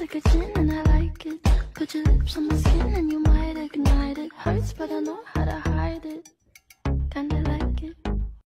like a gin and I like it Put your lips on my skin and you might ignite it Hurts but I know how to.